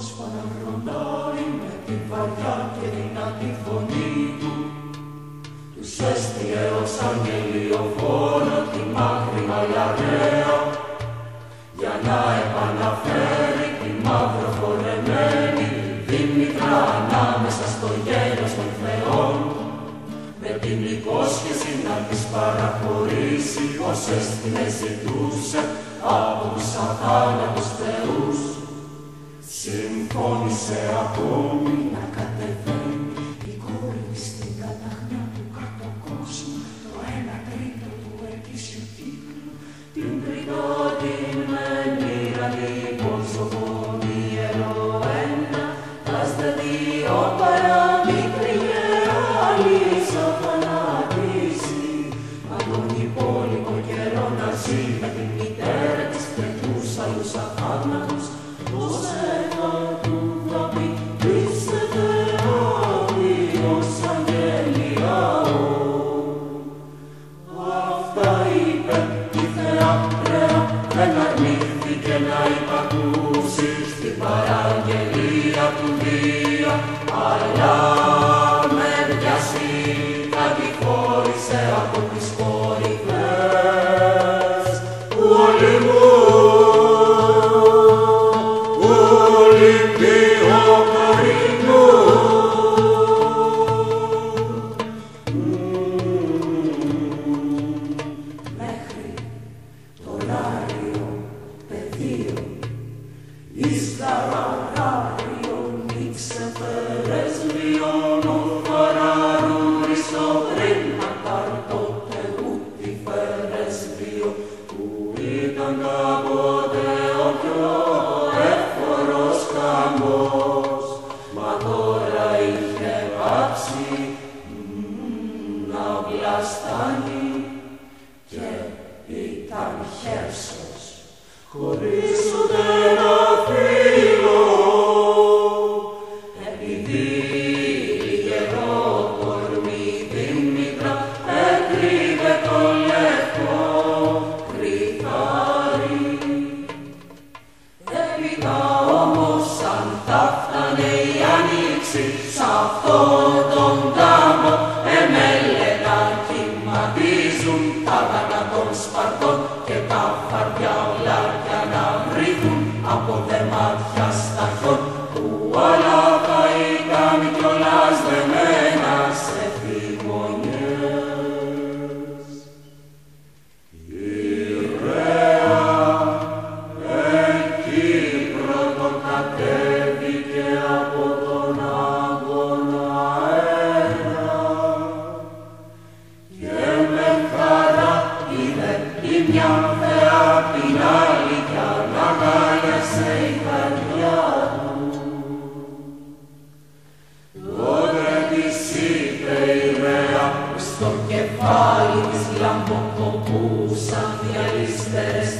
Πώς παναγροντάρει με τη βαριά και δυνατή φωνή του τους έστειλε ως αγγελιοφόρο τη μαύρη μαλλιαρέα για να επαναφέρει τη μαύρο φορεμένη Δήμητρα ανάμεσα στο γέλος των θεών. Με την υπόσχεση να της παραχωρήσει πως έστειλε ζητούσε από τους αθάνατους θεούς συμφώνησε ακόμη να κατεβαίνει η κόρη στην καταχνιά του κάτω κόσμου το ένα τρίτο του ετήσιου κύκλου την τριτότη με μοίρανη ποσοφόνη υπακούσει στην παραγγελία του Δία αλλά ούτι φέρες λιώ που ήταν κάποτε ο πιο έφορος χαμός μα τώρα είχε πάψει να βλαστάνει και ήταν χέρσος. Χωρίς ούτε ένα φύλλο έπειτα όμως αν θα φτάνε η άνοιξη σ' αυτό τον τάμο εμέλενα κυματίζουν τα γάνα των σπαρτών και τα φαρδιά όλα για να βρήκουν από δε μάτια στο κεφάλι της λαμποκοπούσα διαλύστερες